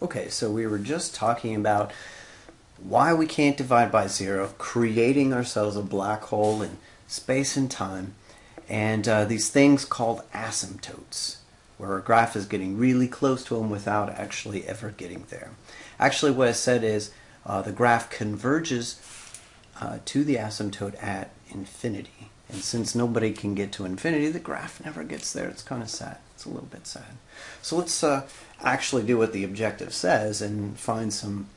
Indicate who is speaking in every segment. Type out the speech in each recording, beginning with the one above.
Speaker 1: Okay, so we were just talking about why we can't divide by zero, creating ourselves a black hole in space and time, and uh, these things called asymptotes, where a graph is getting really close to them without actually ever getting there. Actually, what I said is uh, the graph converges uh, to the asymptote at infinity. And since nobody can get to infinity, the graph never gets there. It's kind of sad. It's a little bit sad. So let's uh, actually do what the objective says and find some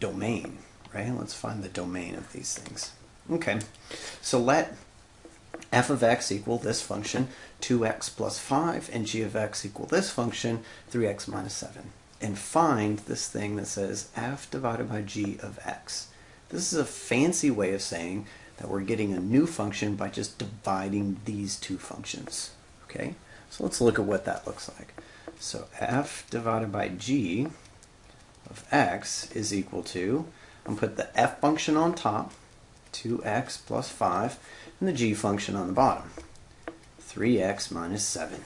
Speaker 1: domain, right? Let's find the domain of these things. Okay, so let f of x equal this function 2x plus 5 and g of x equal this function 3x minus 7 and find this thing that says f divided by g of x. This is a fancy way of saying that we're getting a new function by just dividing these two functions. Okay, so let's look at what that looks like. So f divided by g of x is equal to, I'm put the f function on top, 2x plus 5, and the g function on the bottom, 3x minus 7.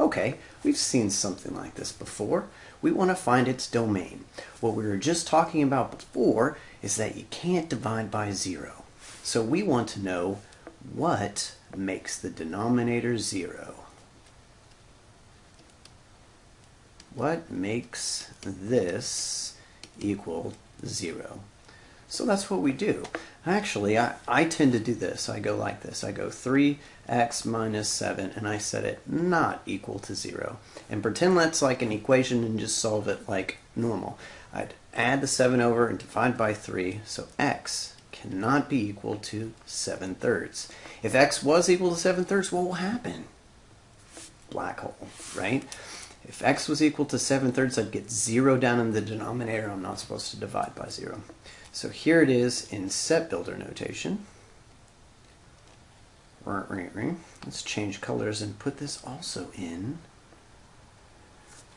Speaker 1: Okay, we've seen something like this before. We want to find its domain. What we were just talking about before is that you can't divide by 0. So we want to know what makes the denominator 0. What makes this equal 0? So that's what we do. Actually, I, I tend to do this. I go like this. I go 3x minus 7, and I set it not equal to 0. And pretend that's like an equation and just solve it like normal. I'd add the 7 over and divide by 3, so x cannot be equal to 7 thirds. If x was equal to 7 thirds, what will happen? Black hole, right? If x was equal to 7 thirds, I'd get 0 down in the denominator. I'm not supposed to divide by 0. So here it is in set builder notation. Let's change colors and put this also in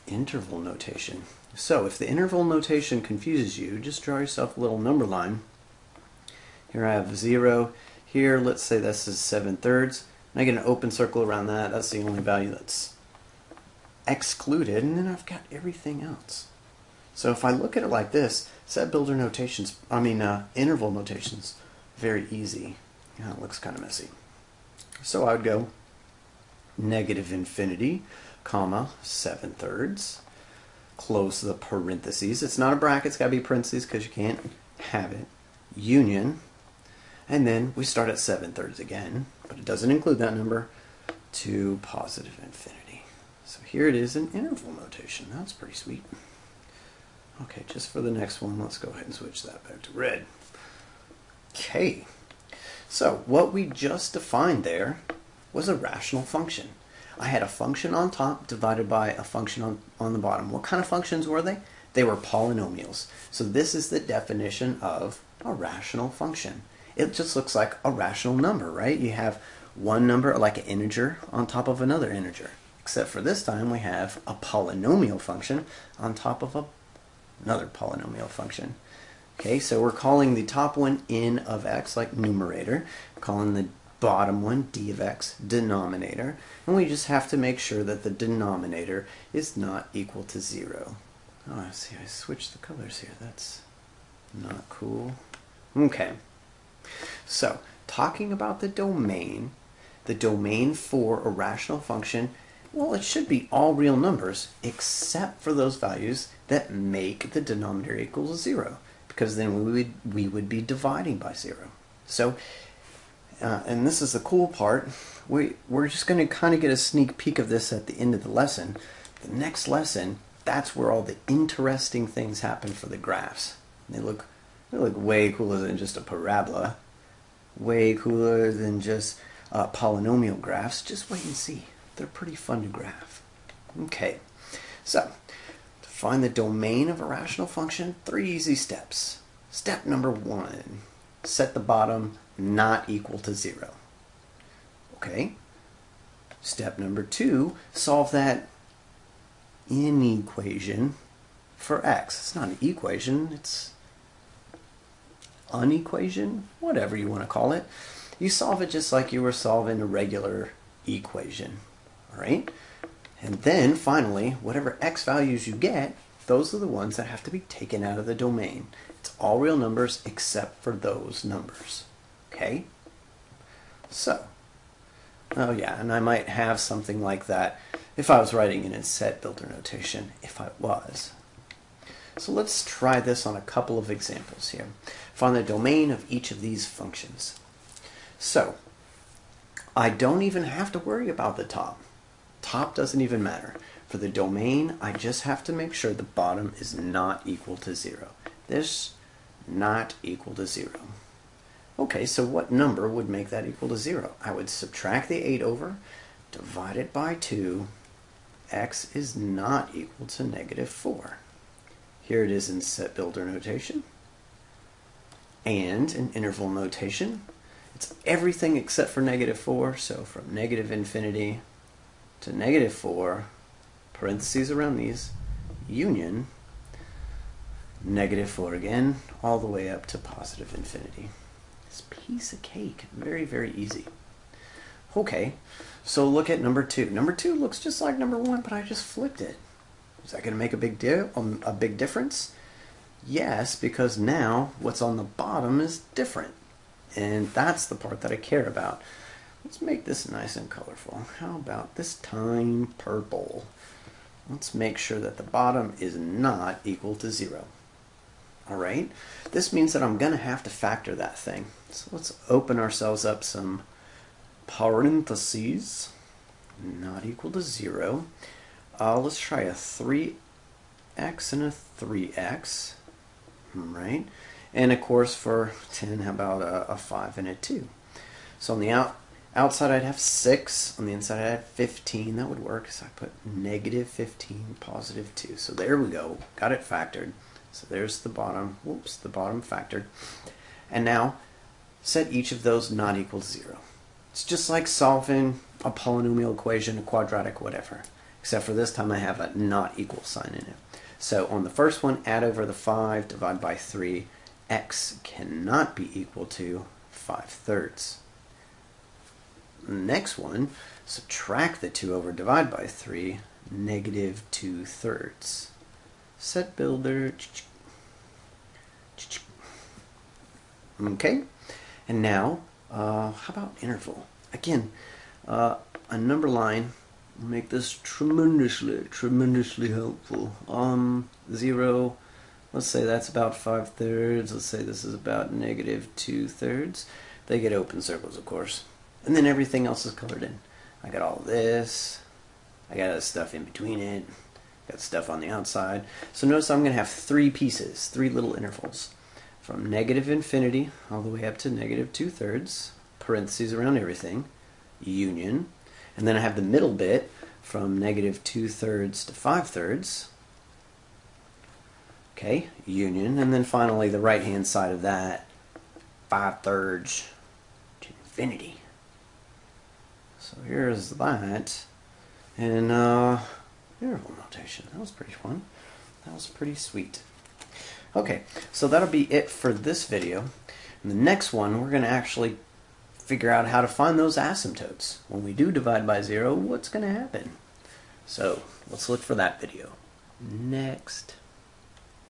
Speaker 1: interval notation. So if the interval notation confuses you, just draw yourself a little number line here I have 0. Here, let's say this is 7 thirds. And I get an open circle around that. That's the only value that's excluded. And then I've got everything else. So if I look at it like this, set builder notations, I mean uh, interval notations, very easy. Yeah, it looks kind of messy. So I would go negative infinity, comma, 7 thirds, close the parentheses. It's not a bracket, it's got to be parentheses because you can't have it. Union, and then we start at 7 thirds again, but it doesn't include that number, to positive infinity. So here it is in interval notation. That's pretty sweet. Okay, just for the next one, let's go ahead and switch that back to red. Okay, so what we just defined there was a rational function. I had a function on top divided by a function on, on the bottom. What kind of functions were they? They were polynomials. So this is the definition of a rational function it just looks like a rational number, right? You have one number like an integer on top of another integer. Except for this time we have a polynomial function on top of a, another polynomial function. Okay, so we're calling the top one n of x, like numerator, calling the bottom one d of x, denominator, and we just have to make sure that the denominator is not equal to 0. Oh, I see, I switched the colors here. That's not cool. Okay. So, talking about the domain, the domain for a rational function, well, it should be all real numbers except for those values that make the denominator equal to zero, because then we would, we would be dividing by zero. So, uh, and this is the cool part, we, we're just going to kind of get a sneak peek of this at the end of the lesson. The next lesson, that's where all the interesting things happen for the graphs. They look, they look way cooler than just a parabola way cooler than just uh, polynomial graphs. Just wait and see. They're pretty fun to graph. Okay, so to find the domain of a rational function, three easy steps. Step number one, set the bottom not equal to zero. Okay. Step number two, solve that inequation for x. It's not an equation, it's unequation, whatever you want to call it, you solve it just like you were solving a regular equation. All right? And then finally, whatever x values you get, those are the ones that have to be taken out of the domain. It's all real numbers except for those numbers. Okay? So, oh yeah, and I might have something like that if I was writing it in set builder notation, if I was. So let's try this on a couple of examples here. Find the domain of each of these functions. So, I don't even have to worry about the top. Top doesn't even matter. For the domain, I just have to make sure the bottom is not equal to 0. This not equal to 0. Okay, so what number would make that equal to 0? I would subtract the 8 over, divide it by 2. x is not equal to negative 4. Here it is in set builder notation. And in interval notation, it's everything except for negative 4. So from negative infinity to negative 4, parentheses around these, union, negative 4 again, all the way up to positive infinity. This piece of cake, very, very easy. Okay, so look at number 2. Number 2 looks just like number 1, but I just flipped it. Is that going to make a big deal, um, a big difference? Yes, because now what's on the bottom is different. And that's the part that I care about. Let's make this nice and colorful. How about this time purple? Let's make sure that the bottom is not equal to zero. All right, this means that I'm gonna have to factor that thing. So let's open ourselves up some parentheses, not equal to zero. Uh, let's try a 3x and a 3x, right? And of course for 10, how about a, a 5 and a 2? So on the out, outside I'd have 6, on the inside I'd have 15, that would work, so I put negative 15, positive 2. So there we go, got it factored. So there's the bottom, whoops, the bottom factored. And now set each of those not equal to 0. It's just like solving a polynomial equation, a quadratic, whatever except for this time I have a not equal sign in it. So on the first one, add over the 5, divide by 3. x cannot be equal to 5 thirds. Next one, subtract the 2 over divide by 3, negative 2 thirds. Set builder. Okay, and now, uh, how about interval? Again, uh, a number line make this tremendously, tremendously helpful. Um, zero, let's say that's about five thirds. Let's say this is about negative two thirds. They get open circles, of course. And then everything else is colored in. I got all this. I got stuff in between it. Got stuff on the outside. So notice I'm going to have three pieces, three little intervals. From negative infinity all the way up to negative two thirds, parentheses around everything, union, and then I have the middle bit from negative 2 thirds to 5 thirds. Okay, union. And then finally the right hand side of that, 5 thirds to infinity. So here's that. And uh, interval notation. That was pretty fun. That was pretty sweet. Okay, so that'll be it for this video. In the next one, we're going to actually figure out how to find those asymptotes. When we do divide by zero, what's going to happen? So let's look for that video. Next.